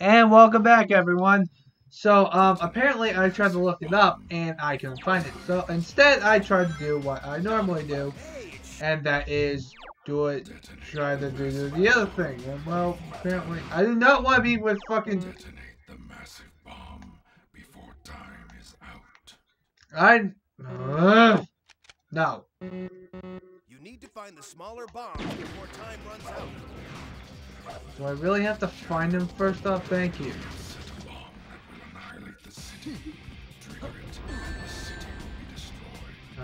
And welcome back, everyone. So, um, apparently I tried to look it up and I couldn't find it. So instead, I tried to do what I normally do, and that is do it, try to do the other thing. And well, apparently, I do not want to be with fucking. Detonate the massive bomb before time is out. I. Uh, no. You need to find the smaller bombs before time runs out. Do I really have to find him first off? Thank you.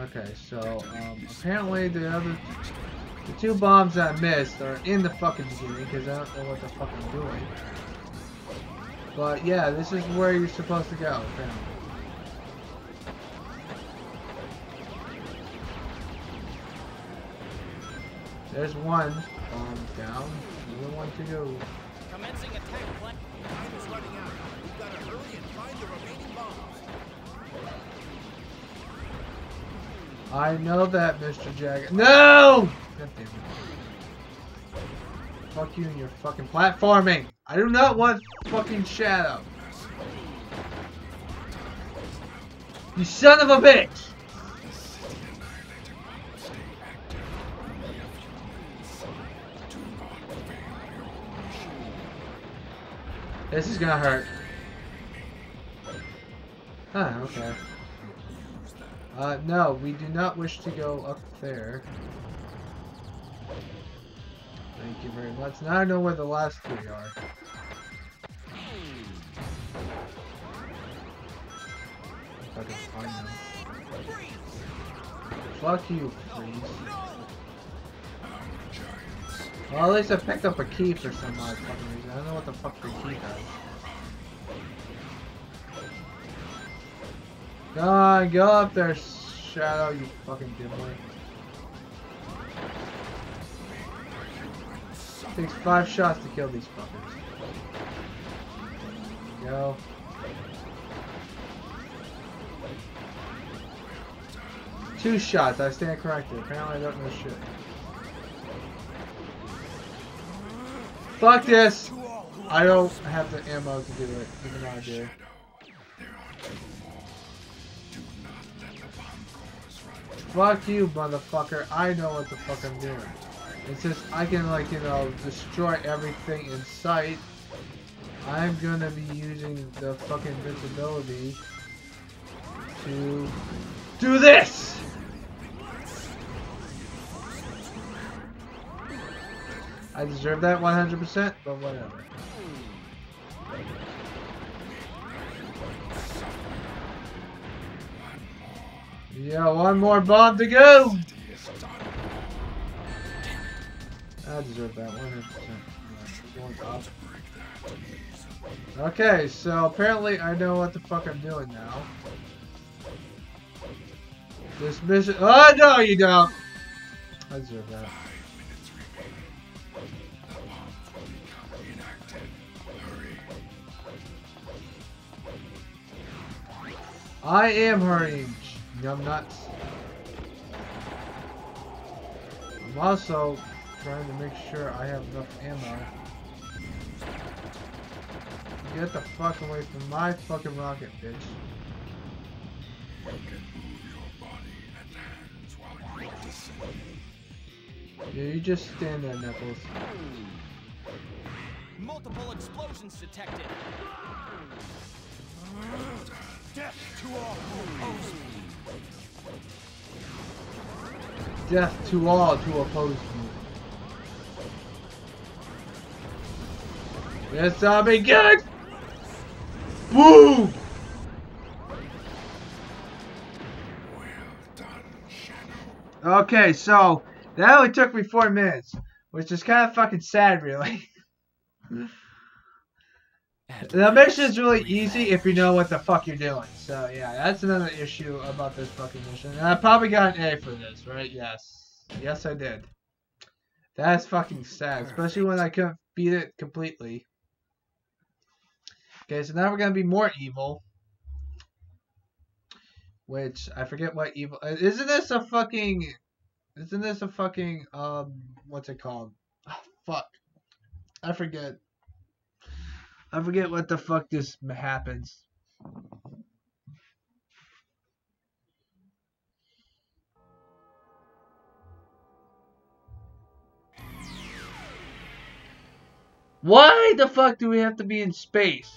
Okay, so um, apparently the other, the two bombs I missed are in the fucking beginning because I don't know what the fuck I'm doing. But yeah, this is where you're supposed to go. Apparently. There's one bomb down. Another one to go. Commencing attack plan. Time is running out. We've got to hurry and find the remaining bombs. I know that, Mr. Jagger. No! God damn it. Fuck you and your fucking platforming. I do not want fucking shadow. You son of a bitch! This is gonna hurt. Ah, okay. Uh, no, we do not wish to go up there. Thank you very much. Now I know where the last three are. I can find them. Fuck you, please. Well, at least I picked up a key for some odd fucking reason. I don't know what the fuck the key does. Go on, go up there, Shadow, you fucking dimwit. Takes five shots to kill these fuckers. Go. Two shots, I stand corrected. Apparently I don't know shit. Fuck this! I don't have the ammo to do it, even though I do. Fuck you, motherfucker. I know what the fuck I'm doing. It's just I can like, you know, destroy everything in sight. I'm gonna be using the fucking invincibility to do this! I deserve that 100%, but whatever. Yeah, one more bomb to go! I deserve that 100%. Okay, so apparently I know what the fuck I'm doing now. This mission. Oh, no, you don't! I deserve that. I am hurrying, numb nuts. I'm also trying to make sure I have enough ammo. Get the fuck away from my fucking rocket, bitch. You can move your body and hands while you descend. Yeah, you just stand there, Nipples. Multiple explosions detected. Death to all who. Death to all to oppose me. This will be good! Boom! Okay, so that only took me four minutes, which is kind of fucking sad, really. The mission is really easy if you know what the fuck you're doing. So yeah, that's another issue about this fucking mission. And I probably got an A for this, right? Yes. Yes, I did. That's fucking sad, especially when I couldn't beat it completely. Okay, so now we're gonna be more evil. Which I forget what evil uh, isn't this a fucking isn't this a fucking um what's it called? Oh, fuck. I forget. I forget what the fuck this happens. Why the fuck do we have to be in space?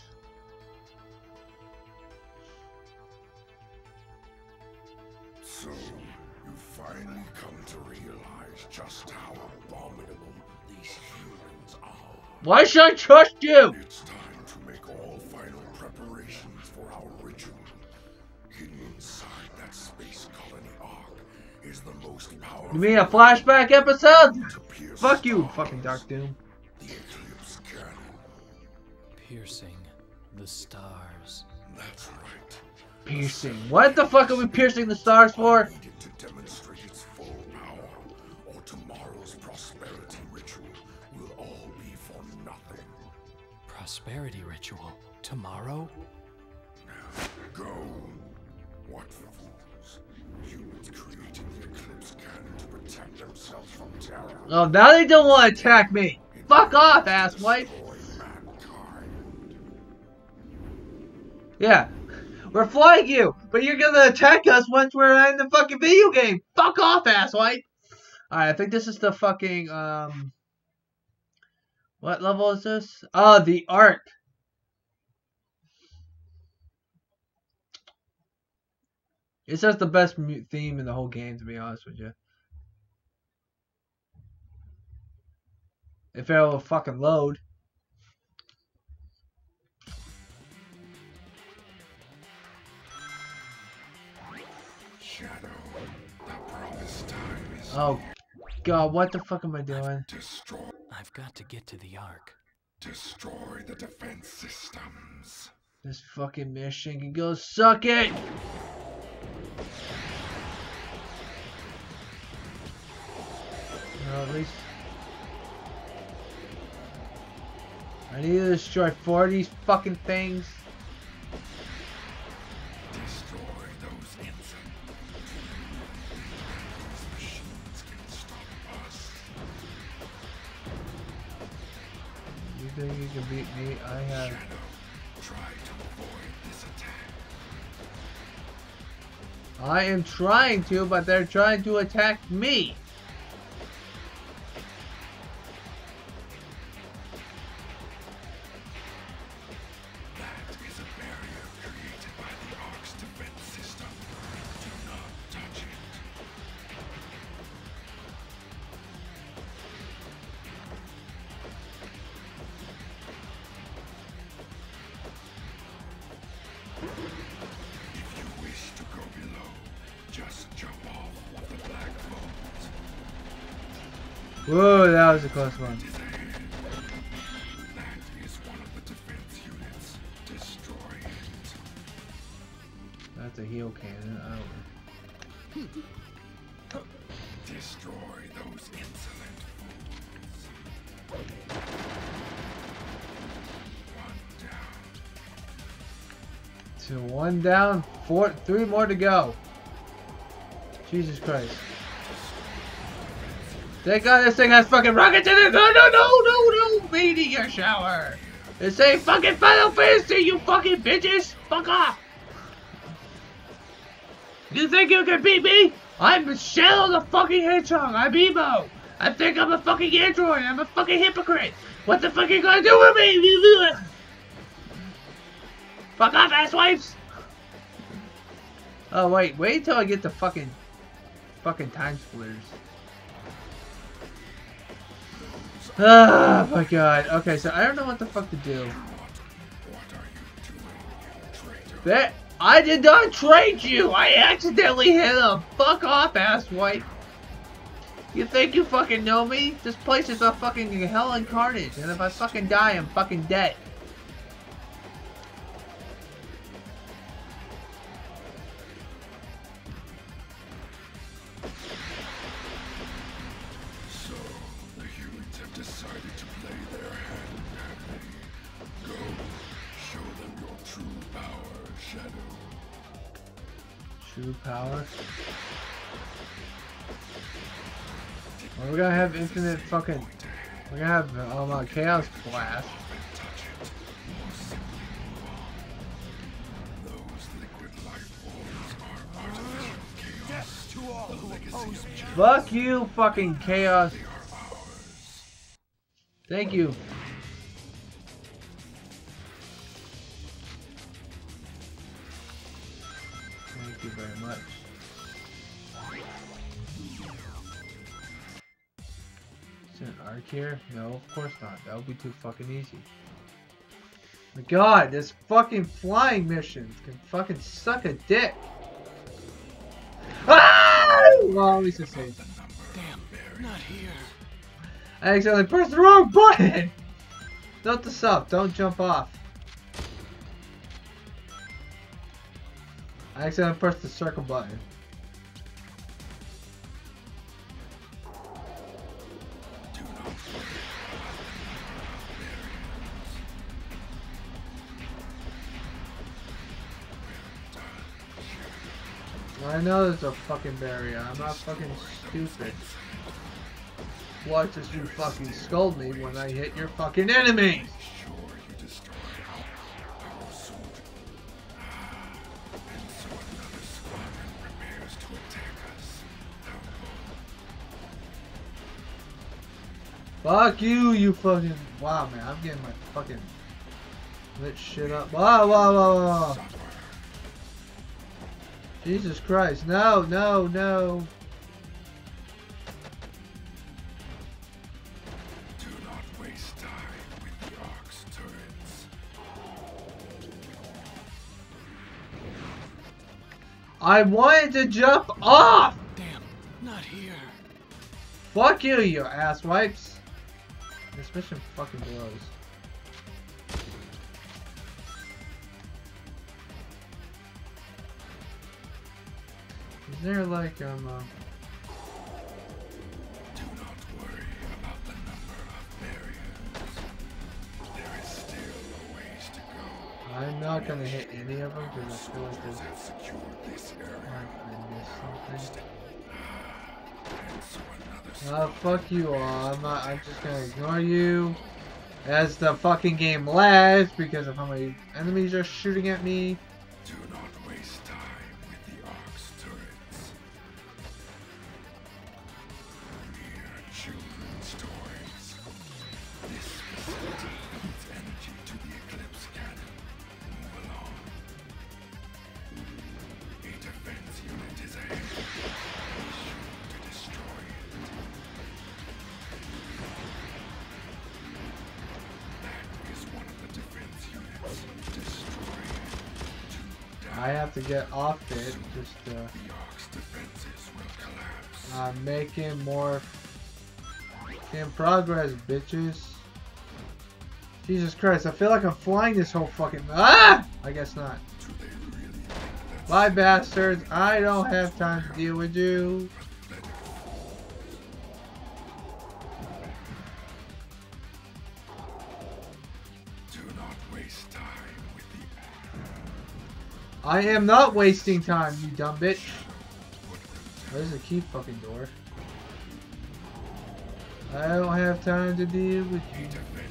So, you finally come to realize just how abominable these humans are. Why should I trust you? You mean a flashback episode? Fuck you, fucking Dark Doom. The Eclipse Cannon. Piercing the stars. That's right. Piercing. What the fuck are we piercing the stars for? Needed to demonstrate its full power, Oh, now they don't want to attack me. Fuck off, asswipe. Yeah. We're flying you, but you're gonna attack us once we're in the fucking video game. Fuck off, asswipe. Alright, I think this is the fucking, um... What level is this? Oh, the Ark. It's just the best theme in the whole game, to be honest with you. If it'll fucking load. Shadow. The promised time is Oh, God, what the fuck am I doing? destroy I've got to get to the Ark. destroy the defense systems. This fucking mission can go suck it! Well, at least... I need to destroy four of these fucking things. Destroy those insects. Machines can stop us. You think you can beat me? I have... Shadow. Try to avoid this attack. I am trying to, but they're trying to attack me. That was a close one. That's a heal cannon. Oh. Destroy those insolent fools. One down. To one down, four, three more to go. Jesus Christ. Thank God this thing has fucking rockets in it. No, no, no, no, no, meteor shower. This ain't fucking Final Fantasy, you fucking bitches. Fuck off. You think you can beat me? I'm Shadow the fucking Hedgehog. I'm emo. I think I'm a fucking android. I'm a fucking hypocrite. What the fuck are you gonna do with me? Fuck off, asswipes! Oh wait, wait till I get the fucking fucking time splitters. Oh my god. Okay, so I don't know what the fuck to do. That I did not trade you! I accidentally hit him! Fuck off, asswipe! You think you fucking know me? This place is a fucking hell incarnate, and if I fucking die, I'm fucking dead. Two power. We're gonna have infinite fucking. We're gonna have um, uh, chaos blast. Fuck you, fucking chaos. Thank you. Arc here? No, of course not. That would be too fucking easy. My god, this fucking flying missions can fucking suck a dick. Ah! Well, at least it saves. Damn, not here. I accidentally pressed the wrong button! Note the sub, don't jump off. I accidentally pressed the circle button. I know there's a fucking barrier. I'm not fucking stupid. Watch as you fucking scold me when I hit your fucking us. Fuck you, you fucking. Wow, man, I'm getting my fucking lit shit up. Wow, wow, wow, wow. Jesus Christ, no, no, no. Do not waste time with the Ark's turrets. I wanted to jump off! Damn, not here. Fuck you, you ass wipes. This mission fucking blows. There like um uh, Do not worry about the number of barriers. There is still a ways to go. I'm not gonna hit any of them because I feel like there's have secured this area. like I missed something. And Uh, fuck you all. I'm not. I'm just gonna ignore you as the fucking game lasts because of how many enemies are shooting at me. Just uh, The Ark's defenses will collapse. I'm making more in progress, bitches. Jesus Christ! I feel like I'm flying this whole fucking. Ah! I guess not. Bye, bastards. I don't have time to deal with you. I am not wasting time, you dumb bitch. them Where's key fucking door? I don't have time to deal with you. a.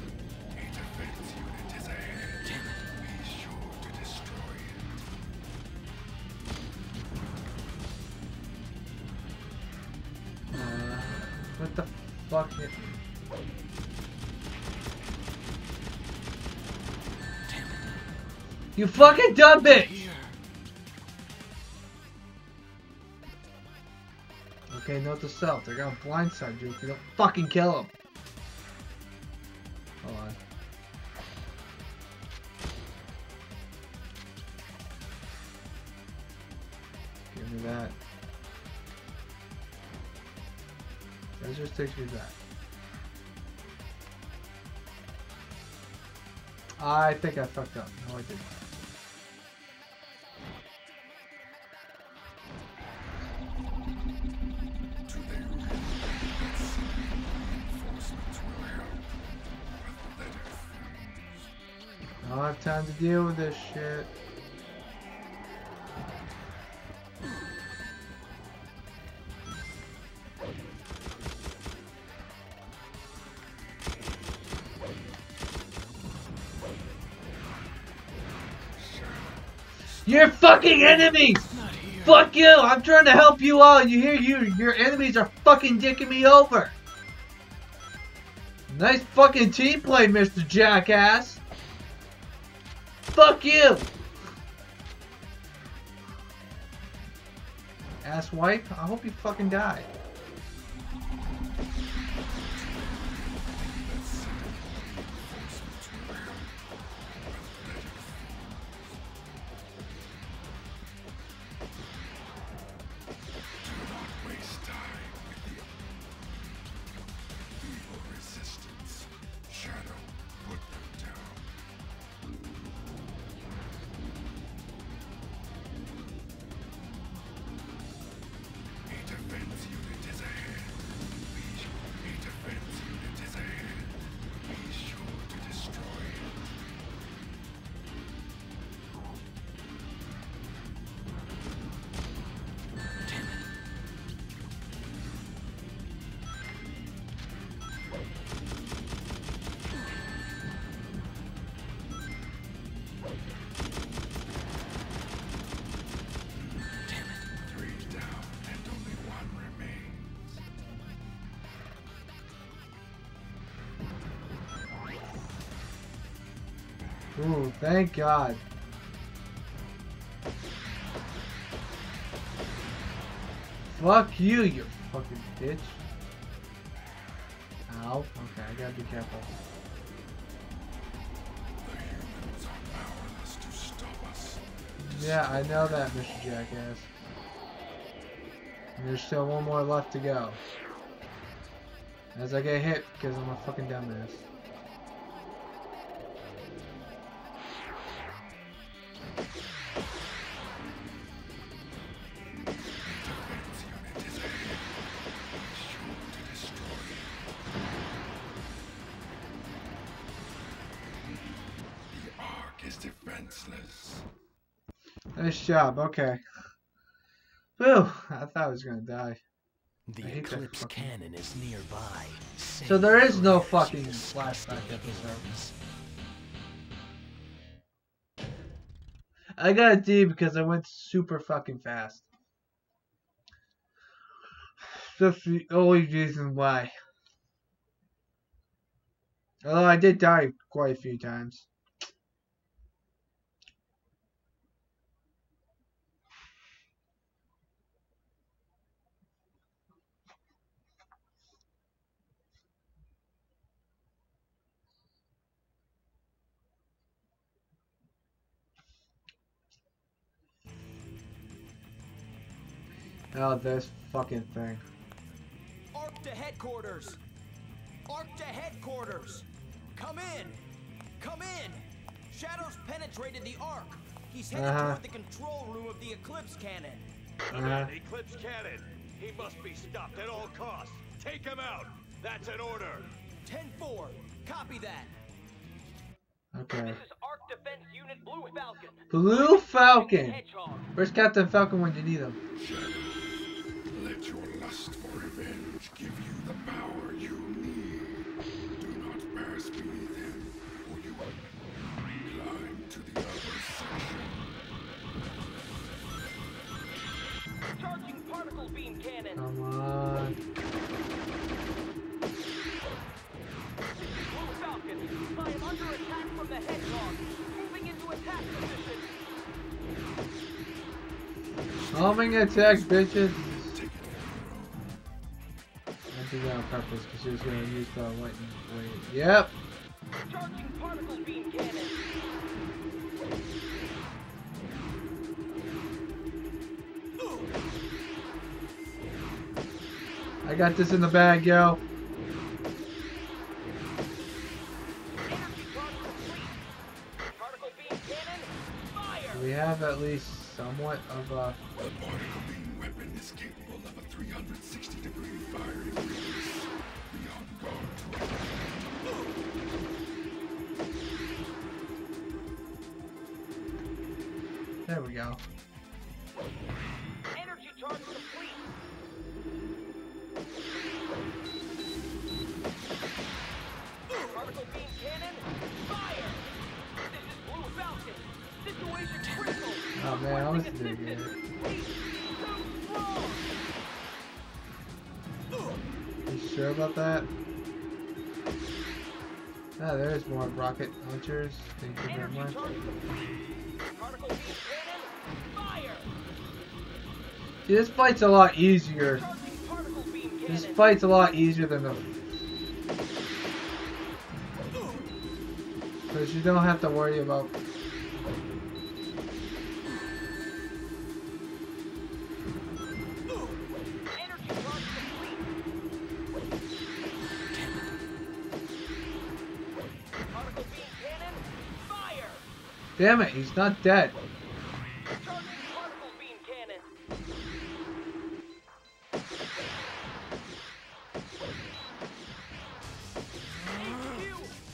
Uh, what the fuck? You fucking dumb bitch! Okay, note to self. They're gonna blindside you if you don't fucking kill them. Hold on. Give me that. That just takes me back. I think I fucked up. No, I didn't. Time to deal with this shit. You're fucking enemies! Fuck you! I'm trying to help you out. You hear you? Your enemies are fucking dicking me over. Nice fucking team play, Mr. Jackass. Fuck you. Ass wipe. I hope you fucking die. Ooh, thank God. Fuck you, you fucking bitch. Ow. Okay, I gotta be careful. Yeah, I know that, Mr. Jackass. And there's still one more left to go. As I get hit because I'm a fucking dumbass. Job, okay. Whew, I thought I was gonna die. The I hate that Eclipse cannon is nearby. So there is no fucking flashback episode. I got a D because I went super fucking fast. That's the only reason why. Although I did die quite a few times. Oh, this fucking thing. Ark to headquarters! Ark to headquarters! Come in! Come in! Shadow's penetrated the Ark. He's headed Uh-huh. toward the control room of the Eclipse cannon. Uh, Eclipse Cannon. He must be stopped at all costs. Take him out. That's an order. 10-4. Copy that. okay. This is Ark Defense Unit Blue Falcon. Blue Falcon! Where's Captain Falcon when you need him? Shadow, let your lust for revenge give you the power you need. Do not pass beneath him, or you will climb to the other section. Charging particle beam cannon. Come on. Blue Falcon. I am under attack from the Hedgehog. Moving into attack position. Homing attack, bitches! Take it for I on purpose because he was gonna use the lightning blade. Yep! Charging particle beam cannon. I got this in the bag, yo. We have at least somewhat of a. rocket launchers. Thank you very much. See, this fight's a lot easier. This fight's a lot easier than the. Because you don't have to worry about. Damn it, he's not dead. Charging particle beam cannon.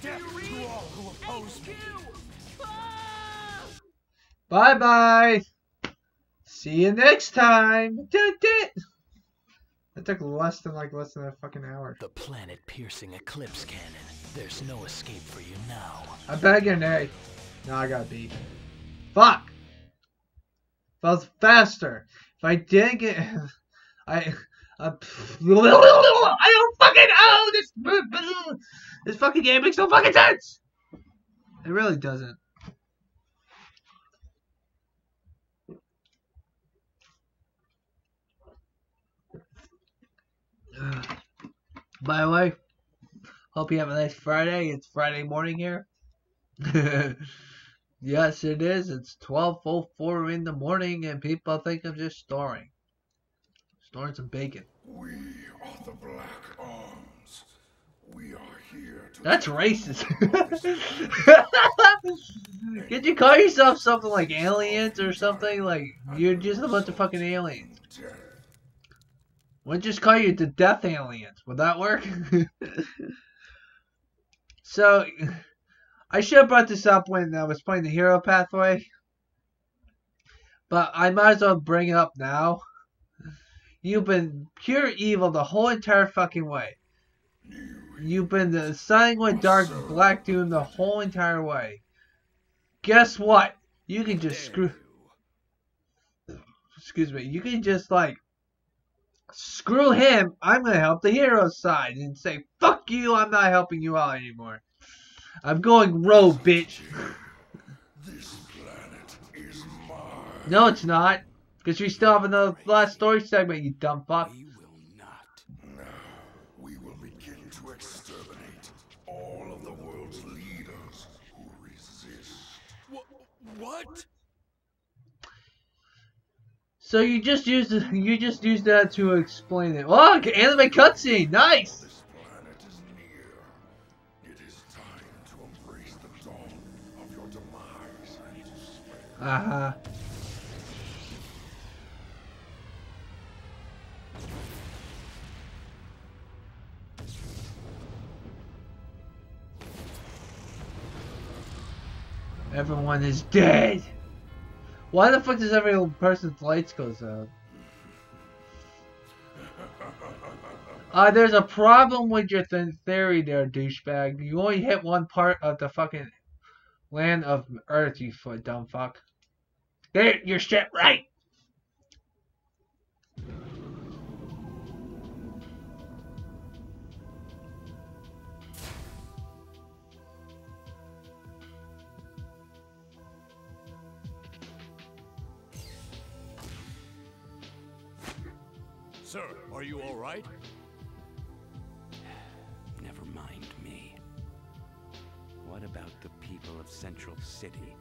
Death to all who oppose me. Bye bye. See you next time. That took less than like less than a fucking hour. The planet piercing eclipse cannon. There's no escape for you now. I better get an A. No, I got a B. Fuck. If I was faster. If I didn't get, I. I don't fucking know this. This fucking game makes no fucking sense. It really doesn't. By the way, hope you have a nice Friday. It's Friday morning here. Yes, it is. It's 12:04 in the morning, and people think I'm just storing, storing some bacon. We are the Black Arms. We are here to. That's racist. Could you call yourself something like aliens or something? Like you're just a bunch of fucking aliens. Why just call you the Death Aliens? Would that work? so, I should have brought this up when I was playing the Hero Pathway, but I might as well bring it up now. You've been pure evil the whole entire fucking way. You've been the siding with Dark Black Doom the whole entire way. Guess what? You can just screw. Excuse me. You can just like screw him. I'm gonna help the hero side and say fuck you. I'm not helping you out anymore. I'm going rogue, bitch. This planet is mine. No, it's not. Because we still have another last story segment, you dumb fuck. We will not. Now we will begin to exterminate all of the world's leaders who resist. Wh- what? So you just used you just used that to explain it. Oh, okay, anime cutscene, nice. Despair. Uh huh. Everyone is dead. Why the fuck does every person's lights goes out? Uh, there's a problem with your th- theory there, douchebag. You only hit one part of the fucking land of Earth, you dumb fuck. Get your shit right. Sir, are you all right? Never mind me. What about the people of Central City?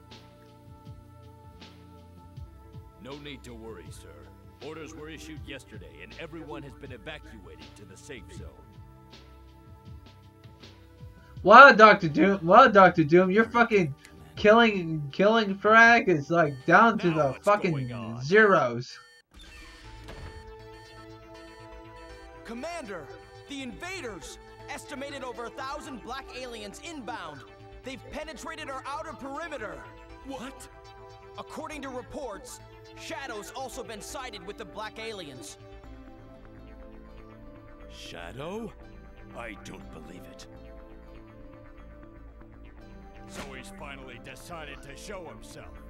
No need to worry, sir. Orders were issued yesterday, and everyone has been evacuated to the safe zone. Wow, Doctor Doom. Wow, Doctor Doom. You're fucking killing, killing frag is like down to Now the fucking zeros. Commander, the invaders! Estimated over a thousand black aliens inbound. They've penetrated our outer perimeter. What? According to reports, Shadow's also been sighted with the black aliens. Shadow? I don't believe it. So he's finally decided to show himself.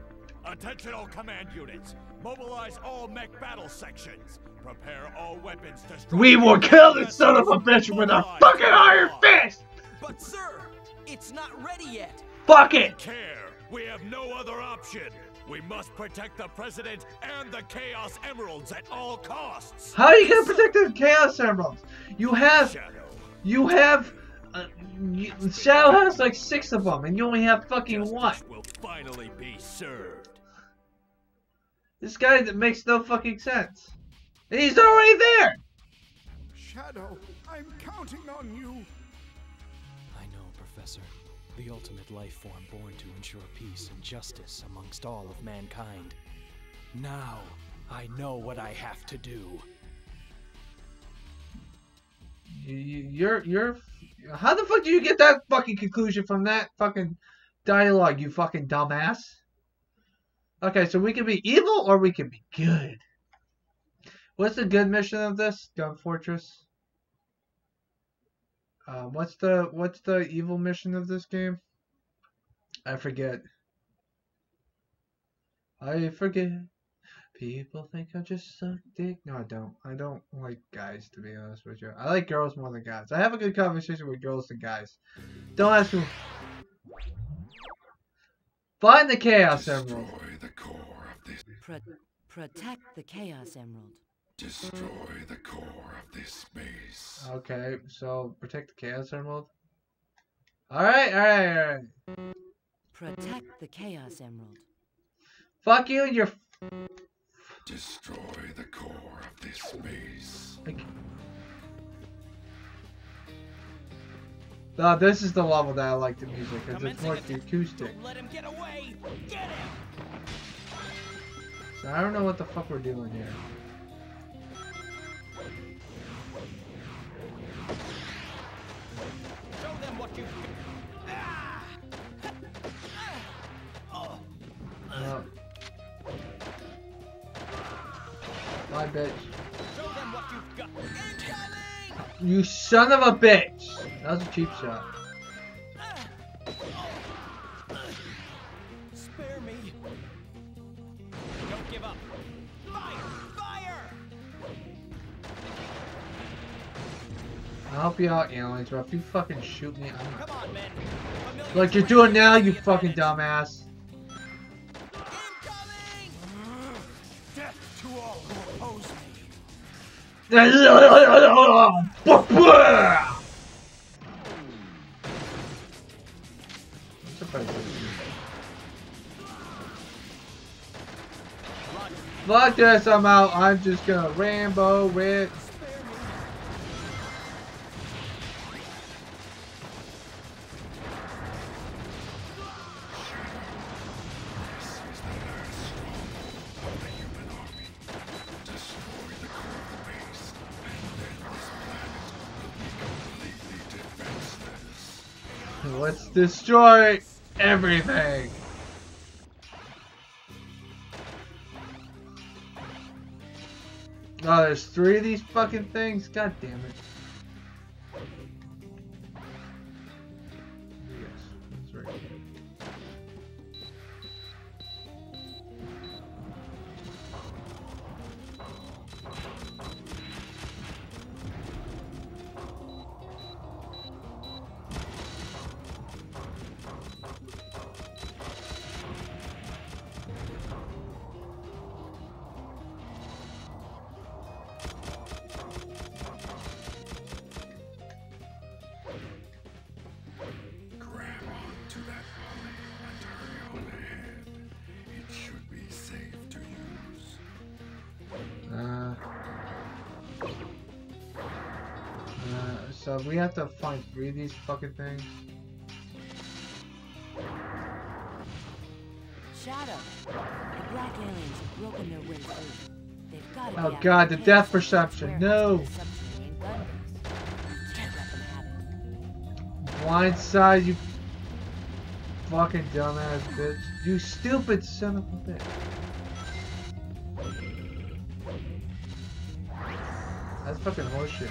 Attention all command units. Mobilize all mech battle sections. Prepare all weapons to strike. We will kill this son of a bitch with our fucking iron fist! But sir, it's not ready yet. Fuck it! Care. We have no other option. We must protect the president and the Chaos Emeralds at all costs. How are you gonna protect the Chaos Emeralds? You have, Shadow. you have, uh, you, Shadow has like six of them, and you only have fucking one. Will finally be served. This guy that makes no fucking sense. And he's already there! Shadow, I'm counting on you. The ultimate life form born to ensure peace and justice amongst all of mankind. Now, I know what I have to do. You, you, you're, you're, how the fuck do you get that fucking conclusion from that fucking dialogue, you fucking dumbass? Okay, so we can be evil or we can be good. What's the good mission of this, Gun Fortress? Uh, what's the what's the evil mission of this game? I forget. I forget. People think I just suck dick. No, I don't. I don't like guys, to be honest with you. I like girls more than guys. I have a good conversation with girls than guys. Don't ask me. Find the Chaos Emerald. Destroy the core of this. Pro- protect the Chaos Emerald. Destroy the core of this space. Okay, so protect the Chaos Emerald. Alright, alright, alright. Protect the Chaos Emerald. Fuck you and your. Destroy the core of this space. No, this is the level that I like the music, because it's more the acoustic. Don't let him get away. Get him. So I don't know what the fuck we're doing here. Show them what you. No. Bye, bitch. Show them what you've got. Incoming! You son of a bitch! That was a cheap shot. I'll help you out, aliens, but if you fucking shoot me, I'm Come on, men. Like you're doing now, you fucking dumbass. Death to all who oppose me. Fuck this, I'm out. I'm just gonna Rambo it. Destroy everything. Oh, there's three of these fucking things? God damn it. We have to find three of these fucking things. Shadow. The black aliens have broken their way through. They've got Oh god, the death perception, no! and the subterranean gun base. Can't let them have it. Blindside, you fucking dumbass bitch. You stupid son of a bitch. That's fucking horseshit.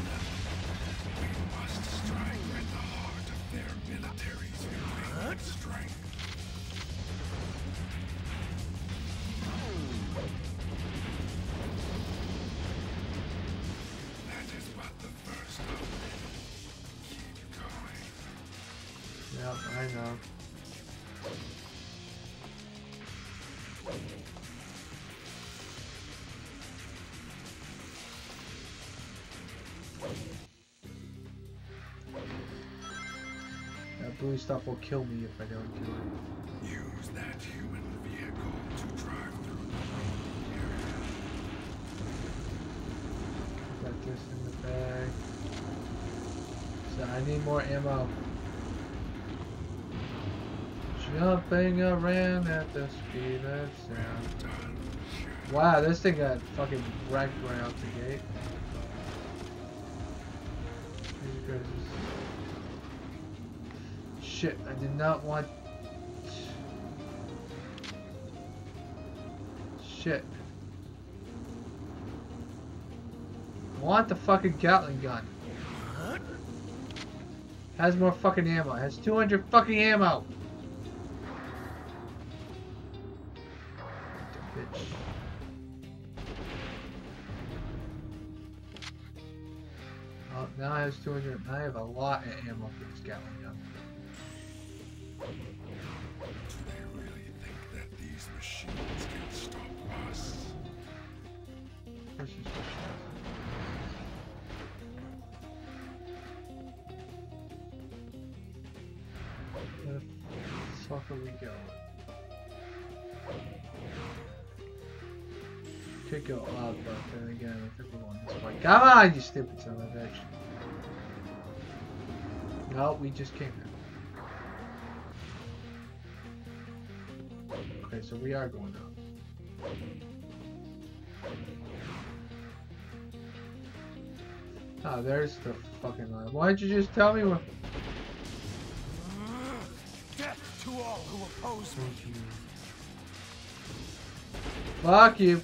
Stuff will kill me if I don't do it. Use that human vehicle to drive through the area. Got this in the bag. So I need more ammo. Jumping around at the speed of sound. Wow, this thing got fucking wrecked right out the gate. Jesus Christ. Shit, I did not want... Shit. I want the fucking Gatling gun. Has more fucking ammo. Has 200 fucking ammo. Oh, now I have 200. I have a lot of ammo for this Gatling gun. Machines can stop us? The fuck are we going? Could go up, but then again, I think we're going this way. Come on, you stupid son of a bitch. No, we just came here. Okay, so we are going up. Oh, there's the fucking line. Why'd you just tell me what? Death to all who oppose me. Fuck you.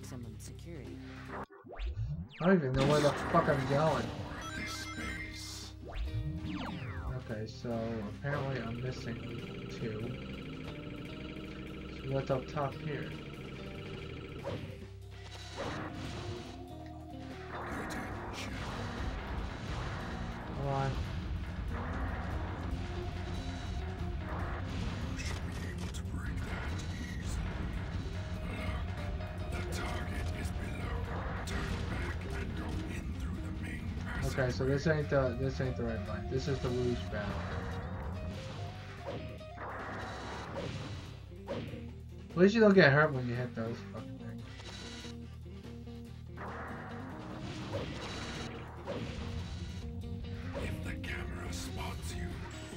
Maximum security. I don't even know where the fuck I'm going. Okay, so apparently I'm missing two. So what's up top here? Come on. So this ain't the this ain't the right line. This is the Rouge battle. At least you don't get hurt when you hit those fucking things. If the camera spots you,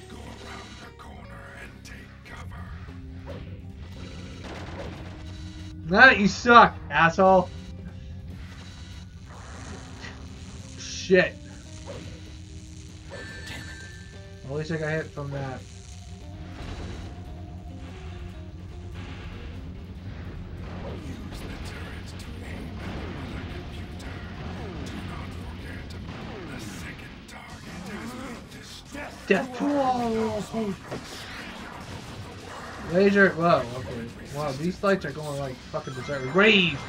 go around the corner and take cover. That you suck, asshole. Shit. Least I got hit from that. Use the turret to aim at the computer. Do not forget, the second target has been destroyed. Death Whoa! Laser. Whoa. Okay. Wow. These lights are going like fucking berserk. Rave.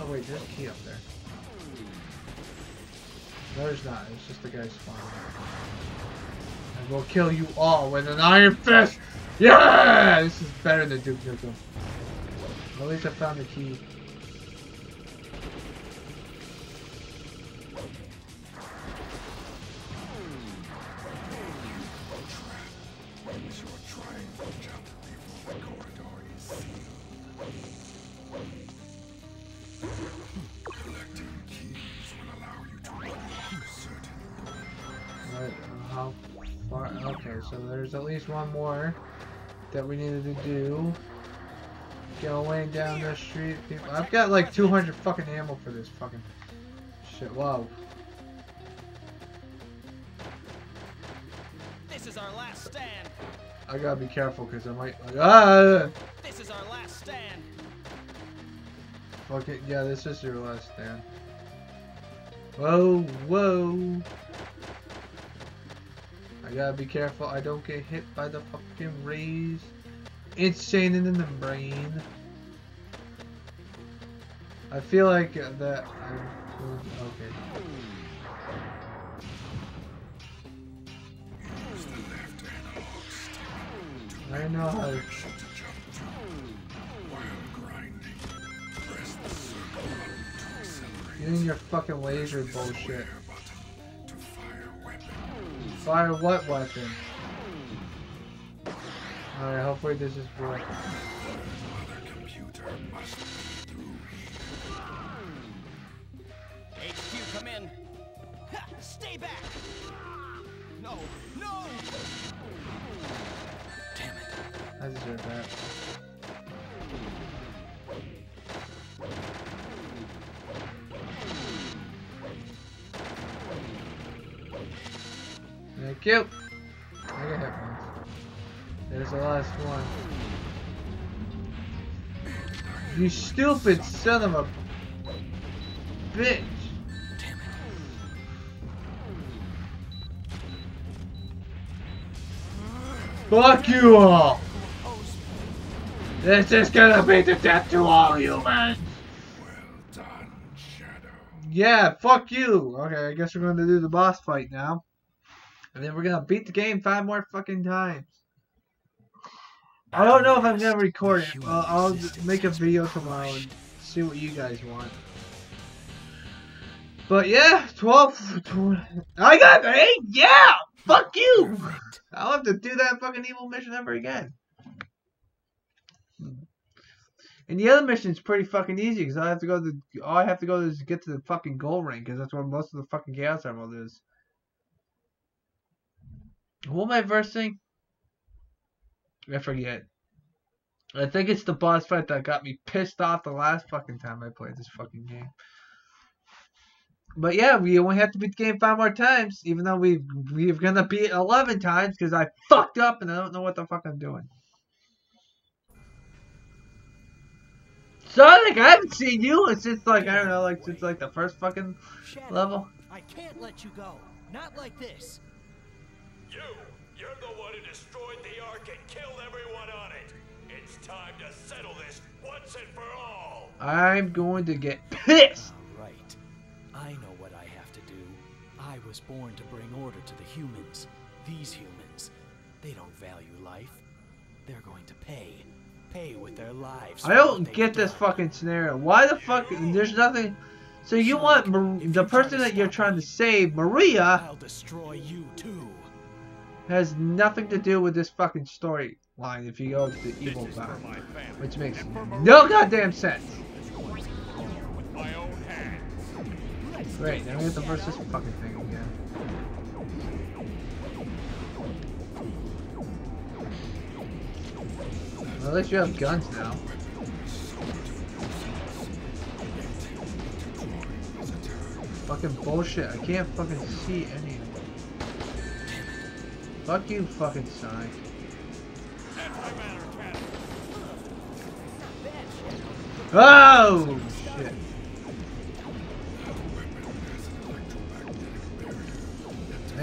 Oh wait, there's a key up there. There's not. It's just the guy spawning. I will kill you all with an iron fist. Yeah! This is better than Duke Nukem. At least I found the key. Street, people. I've got like 200 fucking ammo for this fucking shit. Wow. This is our last stand. I gotta be careful because I might. Like, ah! This is our last stand. Fuck it. Yeah, this is your last stand. Whoa, whoa. I gotta be careful I don't get hit by the fucking rays. Insane in the brain. I feel like that. Okay. I know how. to jump to. While grinding, press the circle button to accelerate. Using your fucking laser bullshit. Fire what weapon? Alright, hopefully this is good. Ha, back. No, no. Damn it. I deserve that. Thank you. I got headphones. There's the last one. You stupid son of a bitch. Fuck you all. This is gonna be the death to all humans. Well done, Shadow. Yeah, fuck you. Okay, I guess we're to do the boss fight now. And then we're to beat the game five more fucking times. I don't know if I'm to record it. I'll, make a video tomorrow and see what you guys want. But yeah, 12. 12 I got eight. Yeah! Fuck you! I'll have to do that fucking evil mission ever again. And the other mission is pretty fucking easy because I have to go to all I have to go is get to the fucking gold ring because that's where most of the fucking chaos emerald is. What am I versing? I forget. I think it's the boss fight that got me pissed off the last fucking time I played this fucking game. But yeah, we only have to beat the game five more times, even though we we're gonna beat it eleven times because I fucked up and I don't know what the fuck I'm doing. Sonic, I haven't seen you since like I don't know, like since like the first fucking Shadow, level. I can't let you go. Not like this. You! You're the one who destroyed the Ark and killed everyone on it! It's time to settle this once and for all! I'm going to get pissed. All right. I know what I have to do. I was born to bring order to the humans. These humans, they don't value life. They're going to pay. Pay with their lives. I don't get this done. fucking scenario. Why the fuck? There's nothing. So you want Mar- the person that you're trying to save, Maria, I'll destroy you too. has nothing to do with this fucking storyline. If you go to the evil This side, which makes no goddamn sense. Great, now we have to verse this fucking thing again. Well, at least you have guns now. Fucking bullshit. I can't fucking see any. Fuck you, fucking Sonic. Oh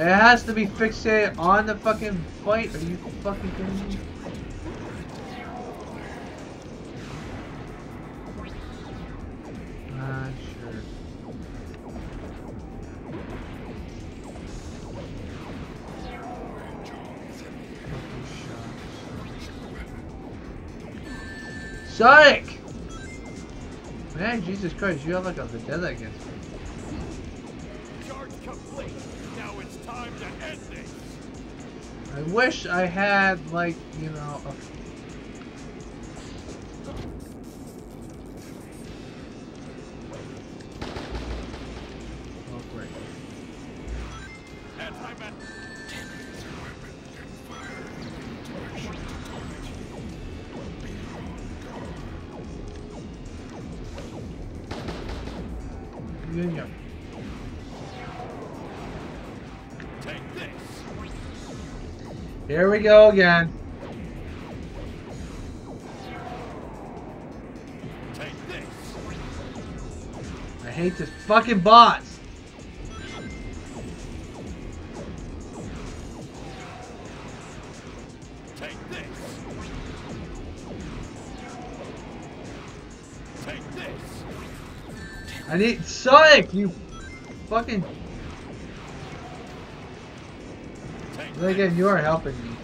has to be fixated on the fucking fight. Are you fucking kidding me? Ah, sure. Sonic! Man, Jesus Christ, you have like a vendetta against me. Charge complete. I wish I had like, you know, a we go again. I hate this fucking boss. I need Sonic, you fucking. Again, you are helping me.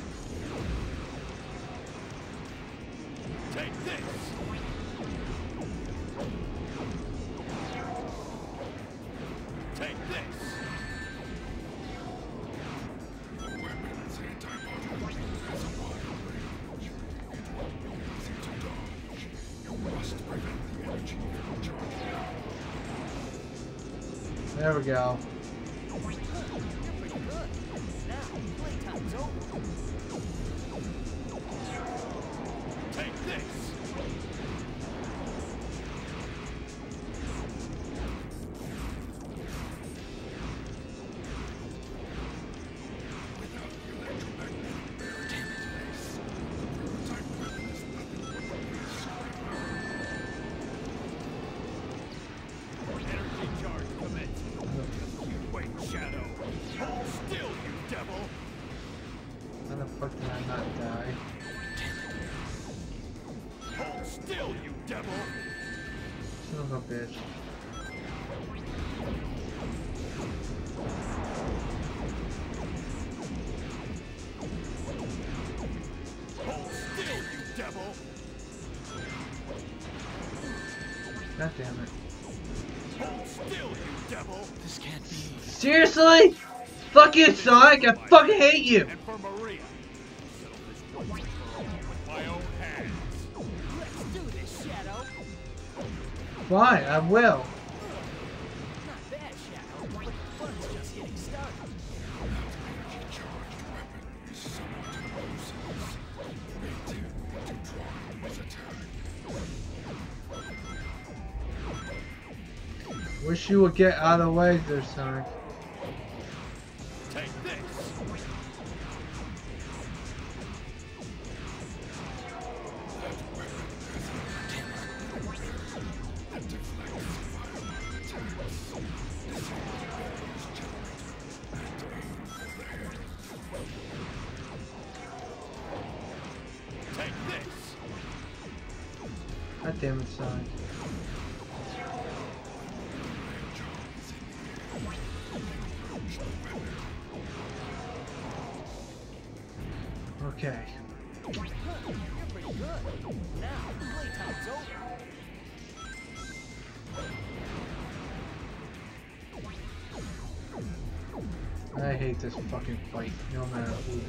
Seriously? Fuck you, Sonic! I fucking hate you! Why? I will. you will get out of the way this time. Okay. I hate this fucking fight, no matter who.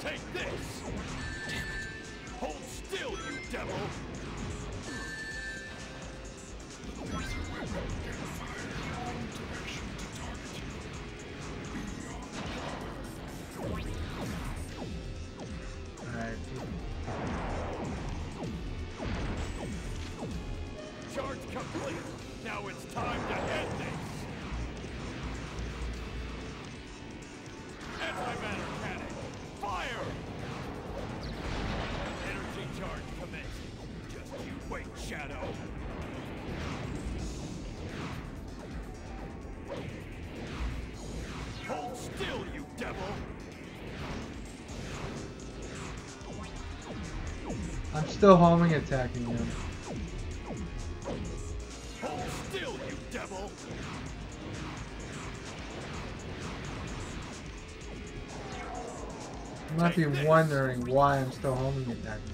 Take this! Damn it! Hold still, you devil! still homing attacking him. Still, you devil. You might be wondering why I'm still homing attacking.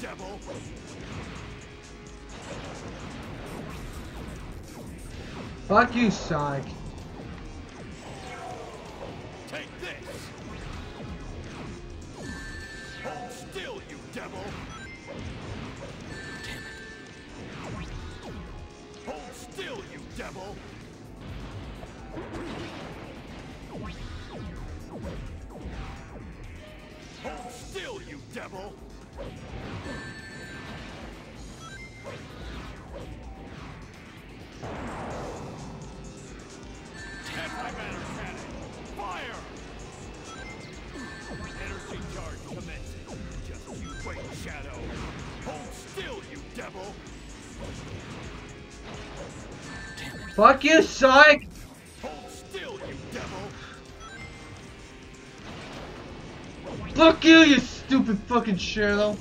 Devil! Fuck you, Sonic. Take this! Hold still, you devil! Damn it. Hold still, you devil! Hold still, you devil! Fuck you, Sonic! Hold still, you devil! Fuck you, you stupid fucking Shadow!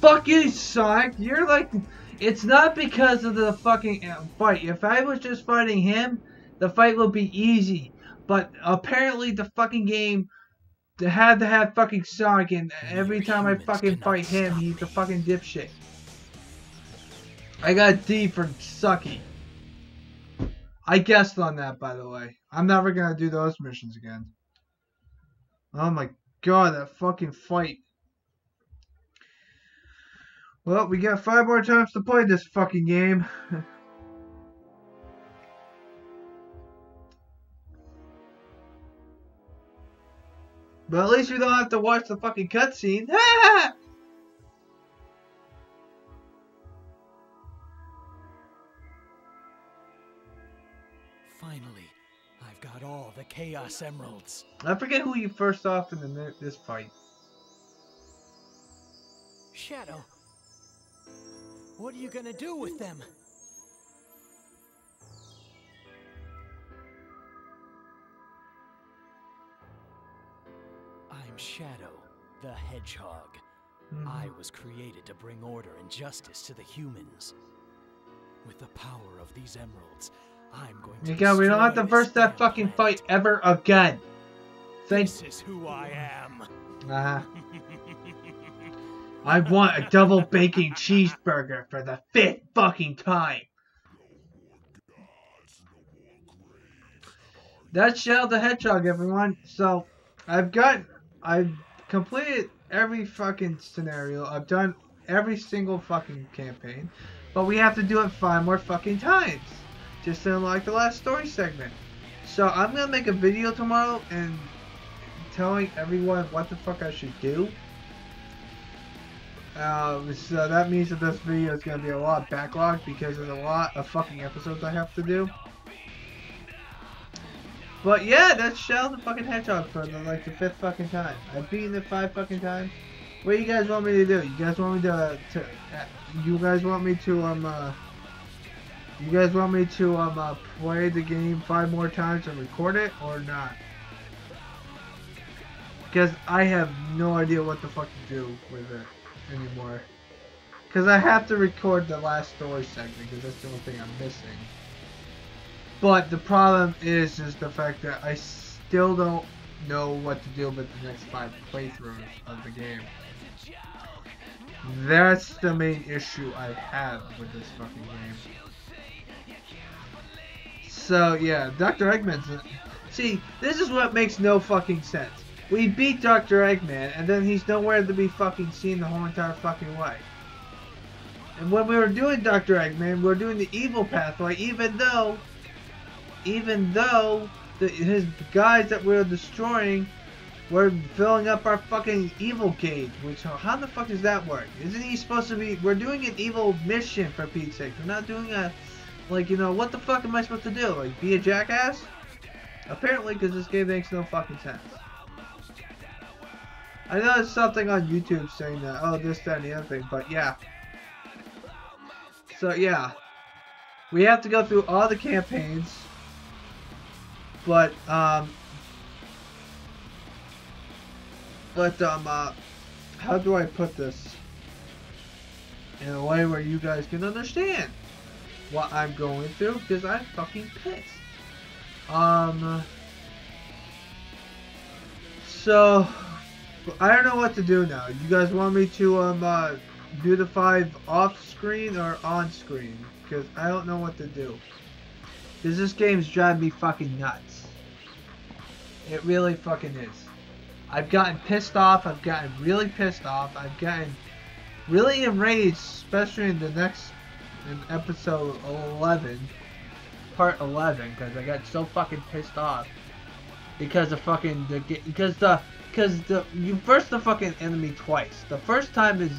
Fuck you, Sonic! You're like, it's not because of the fucking uh, fight. If I was just fighting him, the fight would be easy. But apparently, the fucking game had to have fucking Sonic, and every time I fucking fight him, he's a fucking dipshit. I got D for sucky. I guessed on that, by the way. I'm never gonna do those missions again. Oh my god, that fucking fight. Well, we got five more times to play this fucking game. but at least we don't have to watch the fucking cutscene. Finally, I've got all the Chaos Emeralds. I forget who you first off in the, this fight. Shadow, what are you gonna do with them? I'm Shadow, the Hedgehog. I was created to bring order and justice to the humans. With the power of these emeralds, I'm going to. Miguel, we don't have to verse that fucking fight ever again. This is who I am. uh I want a double bacon cheeseburger for the fifth fucking time. That's Shell the Hedgehog, everyone. So, I've got, I've completed every fucking scenario. I've done every single fucking campaign. But we have to do it five more fucking times. Just to unlock the last story segment. So, I'm gonna make a video tomorrow and telling everyone what the fuck I should do. Um, so that means that this video is gonna be a lot backlogged because there's a lot of fucking episodes I have to do. But yeah, that's Shell the fucking Hedgehog for the, like the fifth fucking time. I've beaten it five fucking times. What do you guys want me to do? You guys want me to, to uh, you guys want me to um uh, you guys want me to um uh, play the game five more times and record it or not? Because I have no idea what the fuck to do with it anymore. Because I have to record the last story segment because that's the only thing I'm missing. But the problem is, is the fact that I still don't know what to do with the next five playthroughs of the game. That's the main issue I have with this fucking game. So yeah, Dr. Eggman's. See, this is what makes no fucking sense. We beat Dr. Eggman, and then he's nowhere to be fucking seen the whole entire fucking way. And when we were doing Dr. Eggman, we were doing the evil pathway, even though, even though the, his guys that we were destroying were filling up our fucking evil gauge. Which how the fuck does that work? Isn't he supposed to be? We're doing an evil mission for Pete's sake. We're not doing a like you know what the fuck am I supposed to do? Like be a jackass? Apparently, because this game makes no fucking sense. I know it's something on YouTube saying that, oh, this, that, and the other thing, but yeah. So, yeah. We have to go through all the campaigns. But, um... But, um, uh... How do I put this? In a way where you guys can understand what I'm going through, because I'm fucking pissed. Um... So... I don't know what to do now. You guys want me to um uh, do the five off screen or on screen? Because I don't know what to do. Because this game's driving me fucking nuts. It really fucking is. I've gotten pissed off. I've gotten really pissed off. I've gotten really enraged, especially in the next in episode 11, part 11, because I got so fucking pissed off because the fucking the because the because the you burst the fucking enemy twice. The first time is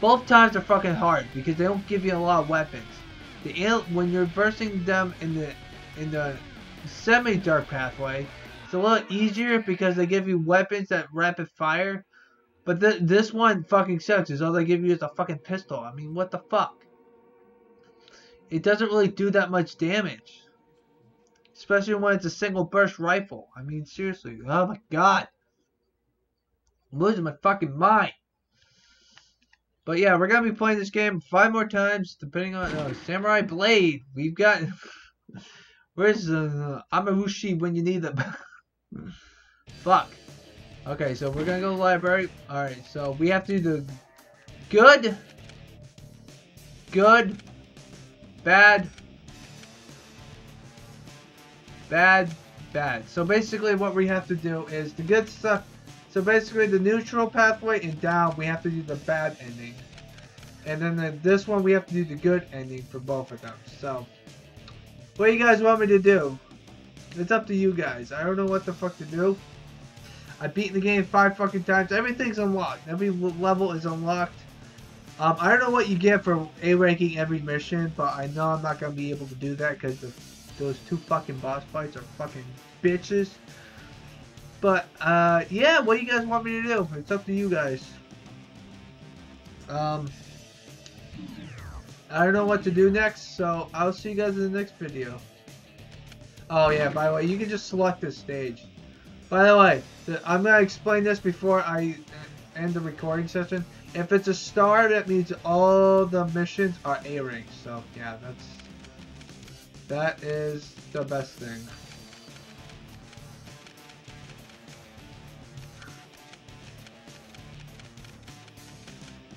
both times are fucking hard because they don't give you a lot of weapons. The when you're bursting them in the in the semi dark pathway, it's a little easier because they give you weapons that rapid fire. But th this one fucking sucks. Is all they give you is a fucking pistol. I mean, what the fuck? It doesn't really do that much damage. Especially when it's a single burst rifle. I mean, seriously. Oh my god. I'm losing my fucking mind. But yeah, we're gonna be playing this game five more times, depending on uh, Samurai Blade. We've got where's uh, Amarushi when you need them. Fuck. Okay, so we're gonna go to the library. All right, so we have to do the good, good, bad, bad, bad. So basically, what we have to do is the good stuff so basically the neutral pathway and down we have to do the bad ending. And then the, this one we have to do the good ending for both of them. So what do you guys want me to do? It's up to you guys. I don't know what the fuck to do. I've beaten the game five fucking times. Everything's unlocked. Every level is unlocked. Um, I don't know what you get for A ranking every mission, but I know I'm not going to be able to do that because those two fucking boss fights are fucking bitches. But, uh, yeah, what do you guys want me to do? It's up to you guys. Um, I don't know what to do next, so I'll see you guys in the next video. Oh, yeah, by the way, you can just select this stage. By the way, I'm going to explain this before I end the recording session. If it's a star, that means all the missions are A ranks. So, yeah, that's... That is the best thing.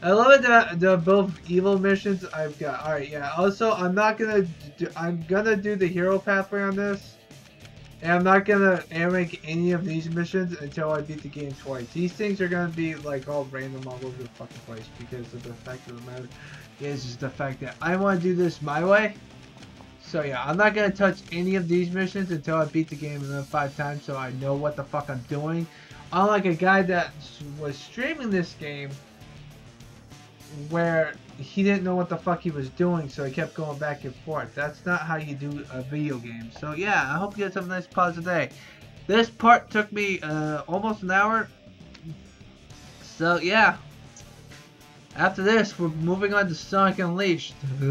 I love it that the both evil missions I've got. All right, yeah. Also, I'm not gonna do. I'm gonna do the hero pathway on this, and I'm not gonna rank any of these missions until I beat the game twice. These things are gonna be like all random all over the fucking place because of the fact of the matter is just the fact that I want to do this my way. So yeah, I'm not gonna touch any of these missions until I beat the game another five times, so I know what the fuck I'm doing. Unlike a guy that was streaming this game where he didn't know what the fuck he was doing, so he kept going back and forth. That's not how you do a video game. So yeah, I hope you guys have a nice positive day. This part took me uh, almost an hour. So yeah. After this, we're moving on to Sonic Unleashed.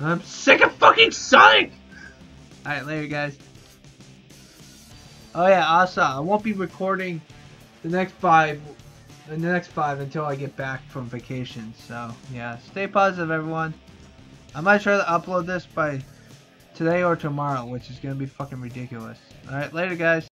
I'm sick of fucking Sonic! Alright, later guys. Oh yeah, also, I won't be recording the next five in the next five until I get back from vacation. So, yeah, stay positive, everyone. I might try to upload this by today or tomorrow, which is to be fucking ridiculous. Alright, later, guys.